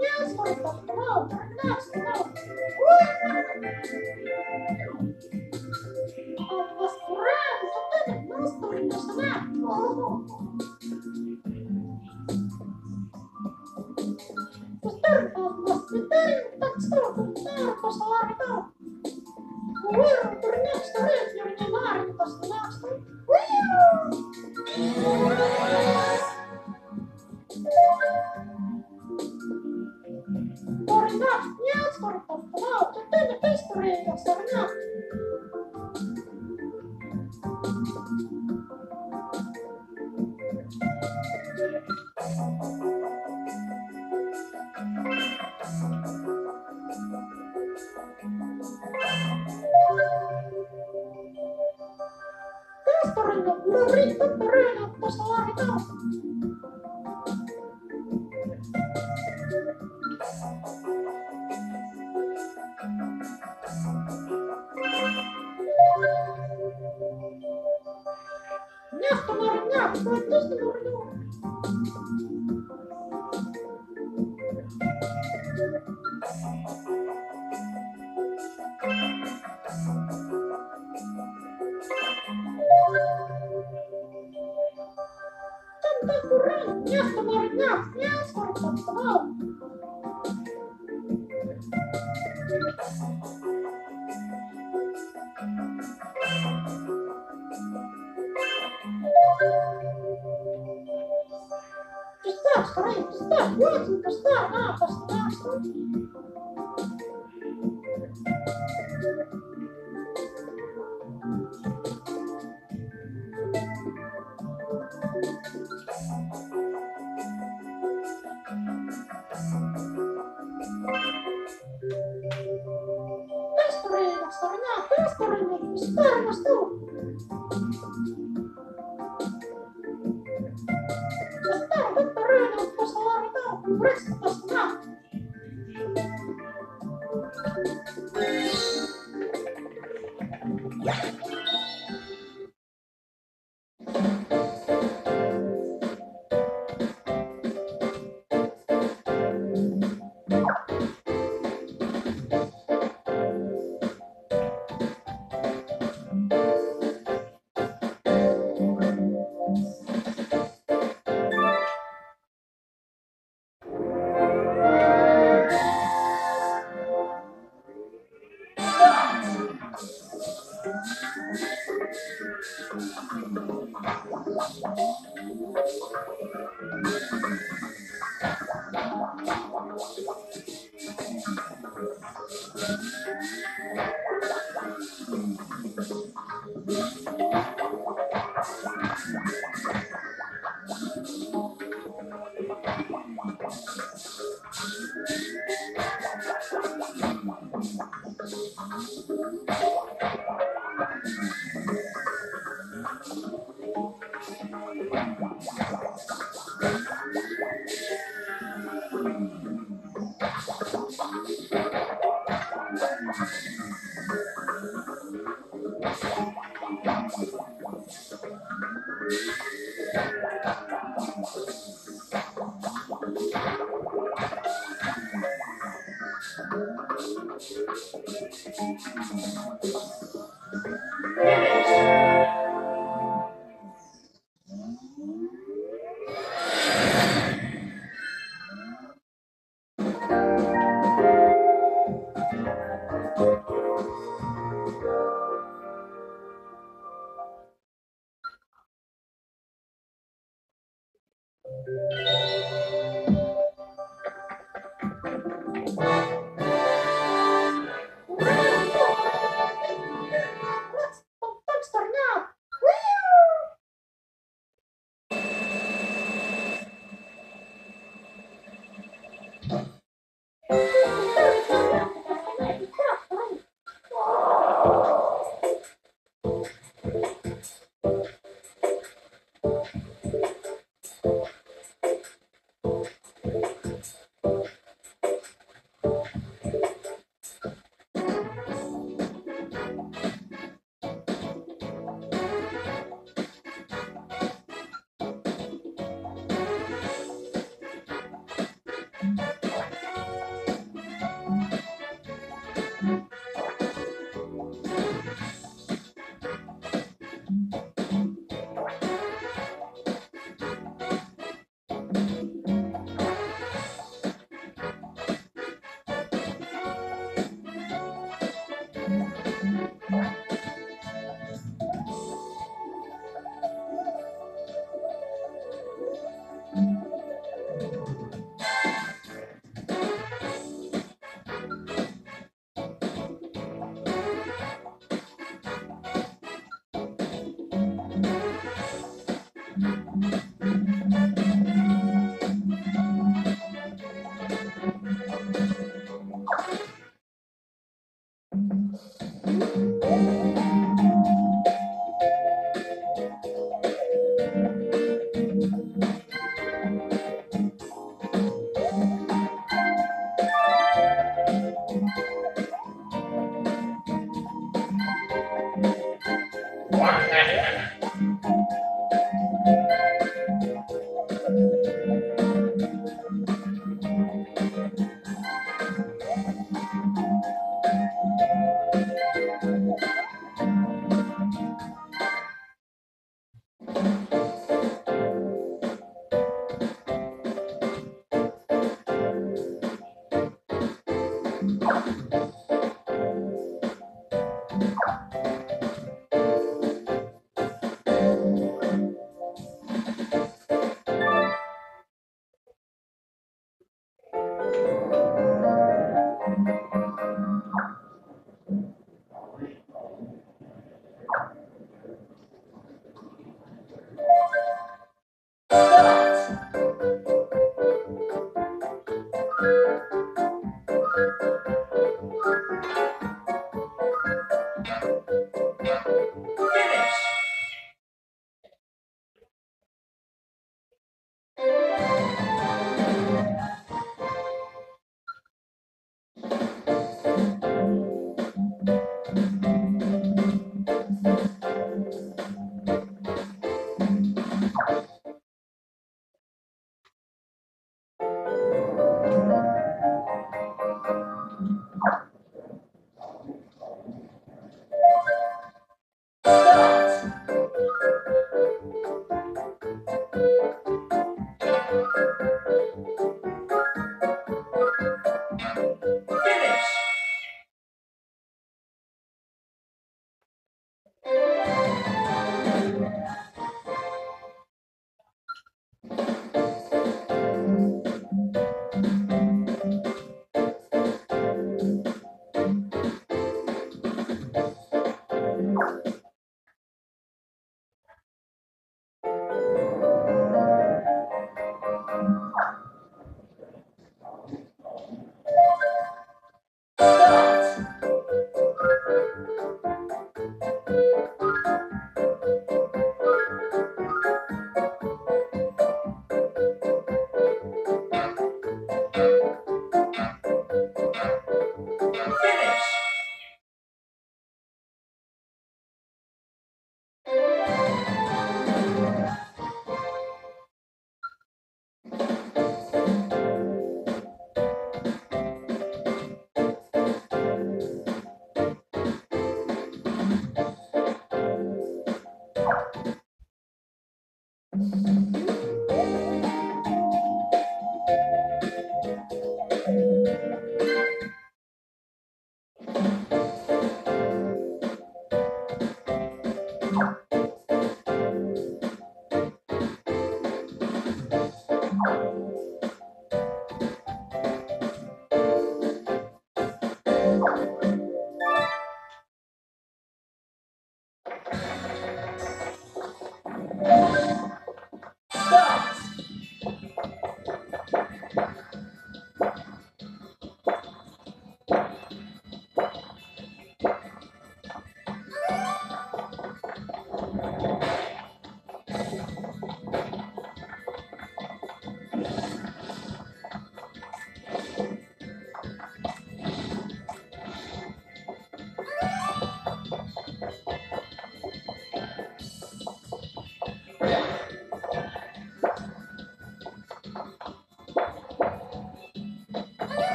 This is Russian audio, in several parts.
Yes, no, no, no. Место морнят, я скоро подсобал. Пуста, вторая, пуста, вот, пуста, а, пуста, что? Thank you.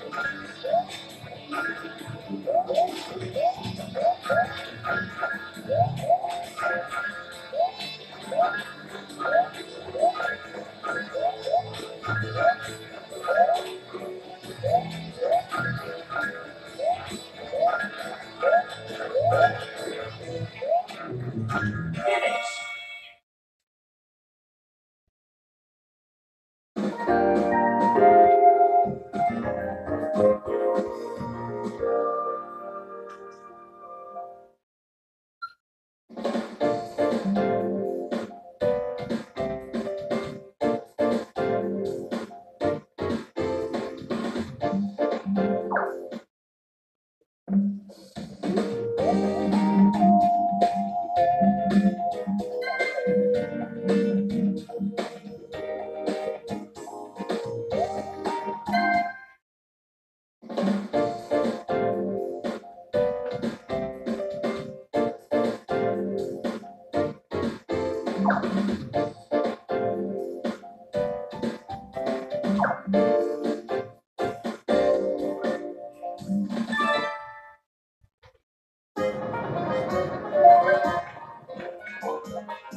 Thank you.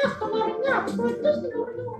telurnya kemarinnya aku itu telurnya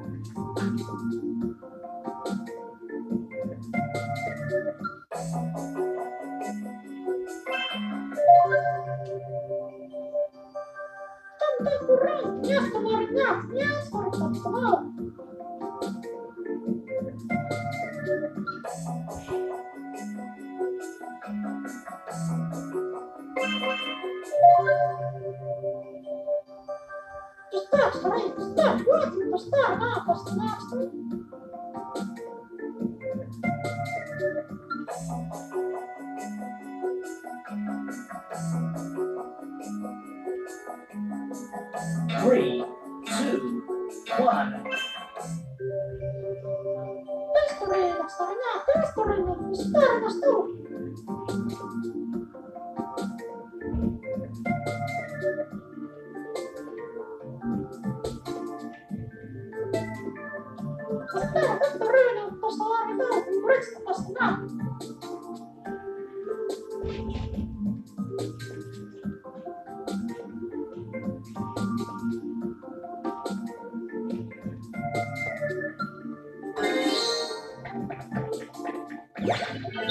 Yeah.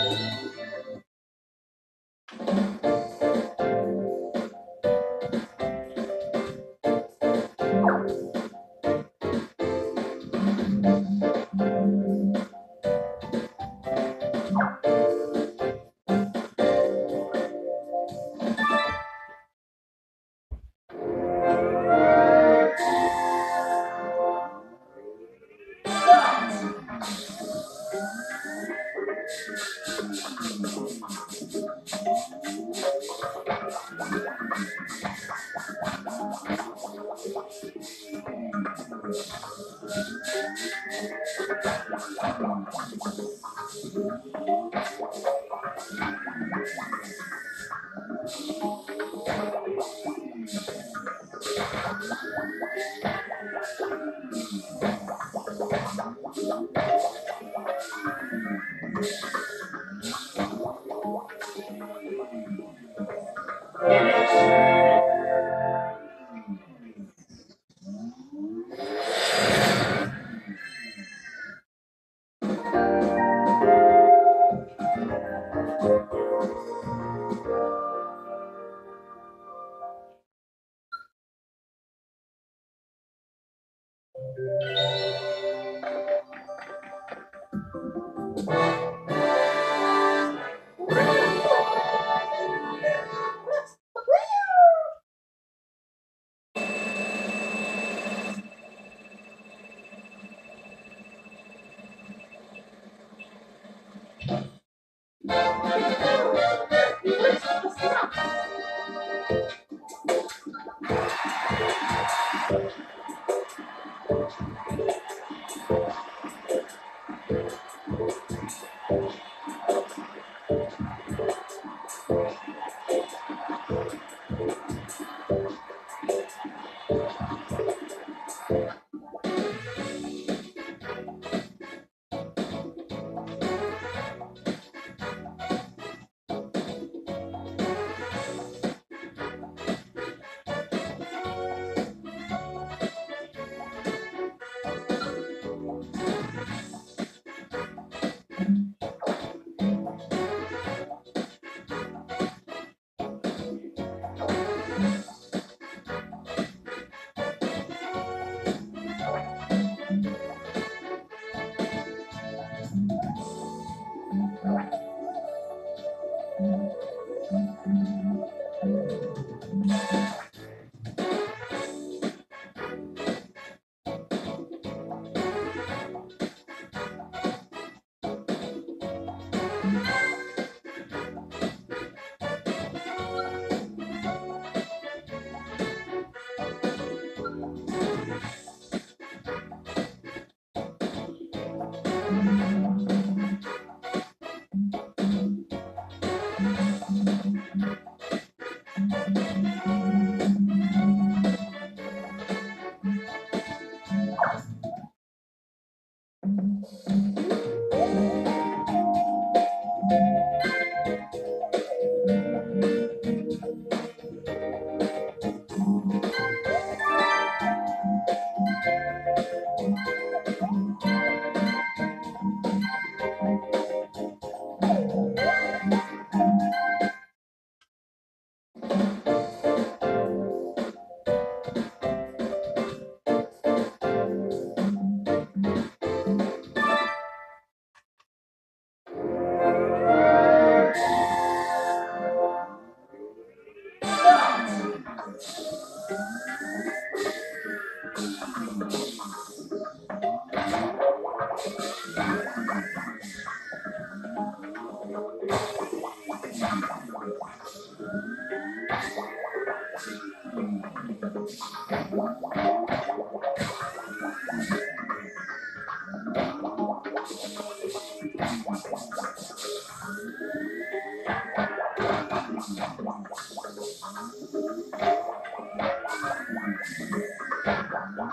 Thank